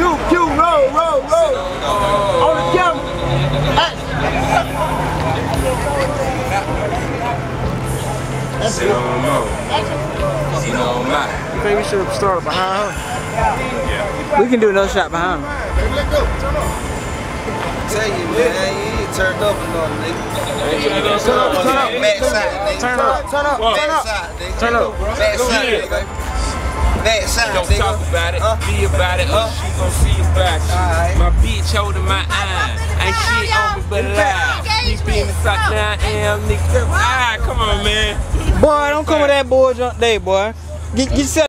Q, Q, roll, roll, roll. On the camera. She don't know. She don't matter. You think we should have started behind her? We can do another shot behind him. Tell you, man, you ain't turned up enough, nigga. Turn up, turn up. Back side, nigga. Turn up, turn up, turn Back up. side, nigga. Turn up. Back side, nigga. Back side, Don't nigga. talk about it, Huh? be about it, uh, she gon' see about you. Alright. My bitch holding my eye, ain't shit on me but lie. He been the sock now, am nigga. Ah, come on, man. Boy, don't come with that boy junk day, boy. Get, get yourself